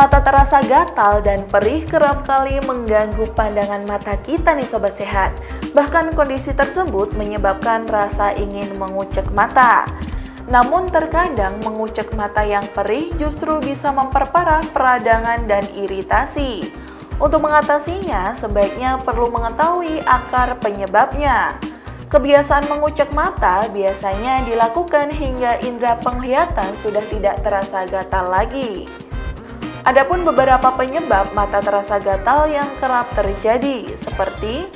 Mata terasa gatal dan perih kerap kali mengganggu pandangan mata kita nih sobat sehat. Bahkan kondisi tersebut menyebabkan rasa ingin mengucek mata. Namun terkadang mengucek mata yang perih justru bisa memperparah peradangan dan iritasi. Untuk mengatasinya, sebaiknya perlu mengetahui akar penyebabnya. Kebiasaan mengucek mata biasanya dilakukan hingga indera penglihatan sudah tidak terasa gatal lagi. Adapun beberapa penyebab mata terasa gatal yang kerap terjadi seperti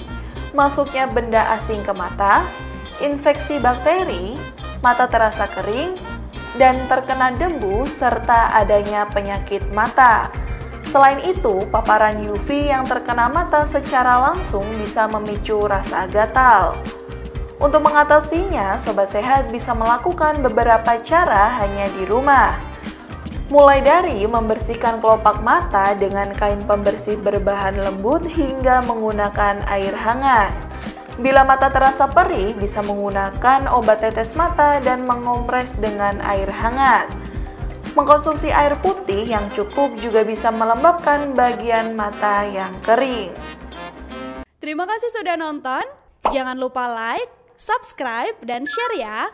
masuknya benda asing ke mata, infeksi bakteri, mata terasa kering, dan terkena dembu serta adanya penyakit mata. Selain itu, paparan UV yang terkena mata secara langsung bisa memicu rasa gatal. Untuk mengatasinya, sobat sehat bisa melakukan beberapa cara hanya di rumah. Mulai dari membersihkan kelopak mata dengan kain pembersih berbahan lembut hingga menggunakan air hangat. Bila mata terasa perih, bisa menggunakan obat tetes mata dan mengompres dengan air hangat. Mengkonsumsi air putih yang cukup juga bisa melembabkan bagian mata yang kering. Terima kasih sudah nonton. Jangan lupa like, subscribe, dan share ya.